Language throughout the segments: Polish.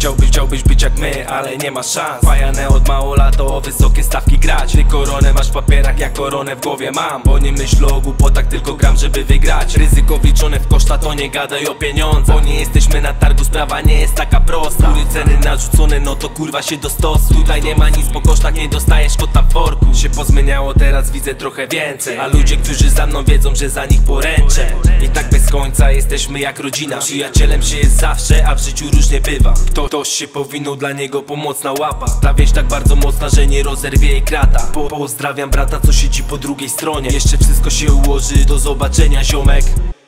Chciałbyś, chciałbyś być jak my, ale nie ma szans. Fajane od mało lat o wysokie stawki grać. Ty koronę masz w papierach, ja koronę w głowie mam. Bo nie myśl o głupotach, tylko gram, żeby wygrać. Ryzyko wliczone w koszta, to nie gadaj o pieniądzach. Bo nie jesteśmy na targu, sprawa nie jest taka prosta. Góry ceny narzucone, no to kurwa się dostosuj Tutaj nie ma nic po kosztach, nie dostajesz kota w worku. Się pozmieniało, teraz widzę trochę więcej. A ludzie, którzy za mną wiedzą, że za nich poręczę końca jesteśmy jak rodzina. Przyjacielem się jest zawsze, a w życiu różnie bywa. Kto, Ktoś się powinął dla niego pomocna łapa. Ta wieś tak bardzo mocna, że nie rozerwie jej krata. Po, Pozdrawiam brata, co siedzi po drugiej stronie. Jeszcze wszystko się ułoży, do zobaczenia ziomek.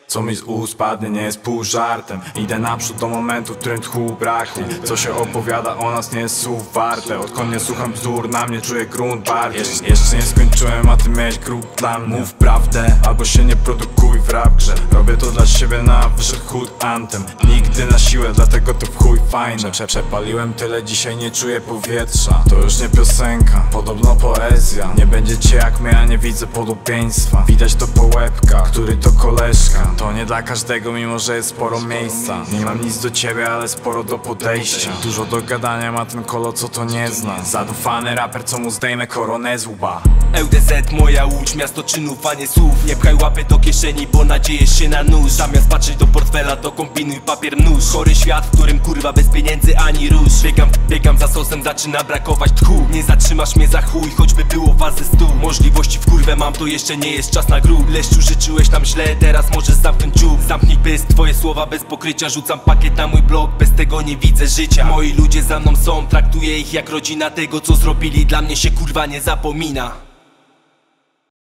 Co mi z ust padnie nie jest pół żartem. Idę naprzód do momentu, w którym tchu braknie. Co się opowiada o nas nie jest słów warte. Odkąd nie słucham bzdur, na mnie czuję grunt bardziej. Jeszcze, jeszcze nie skończyłem, a ty miałeś grób dla mnie Mów prawdę, albo się nie produkuj w rap grze Robię to dla siebie na wyszedł chód antem. Nigdy na siłę, dlatego to w chuj fajne. Prze Przepaliłem tyle, dzisiaj nie czuję powietrza. To już nie piosenka, podobno poezja. Nie będziecie jak my, ja nie widzę podobieństwa. Widać to po łebkach, który to koleżka. To nie dla każdego, mimo że jest sporo miejsca. Nie mam nic do ciebie, ale sporo do podejścia. Dużo do gadania ma ten kolo, co to nie zna. Zadufany raper, co mu zdejmę koronę z łba. LDZ moja łódź, miasto czynów, a nie słów. Nie pchaj łapy do kieszeni, bo nadziejesz się na nóż. Zamiast patrzeć do portfela, to kombinuj papier nóż. Chory świat, w którym kurwa bez pieniędzy ani róż. Biegam, biegam za sosem, zaczyna brakować tchu. Nie zatrzymasz mnie za chuj, choćby było was ze stu. Możliwości w kurwę mam, to jeszcze nie jest czas na grób Leszczu życzyłeś nam źle, teraz możesz zamknąć dziób Zamknij pysk, twoje słowa bez pokrycia. Rzucam pakiet na mój blog, bez tego nie widzę życia. Moi ludzie za mną są, traktuję ich jak rodzina. Tego co zrobili dla mnie się kurwa nie zapomina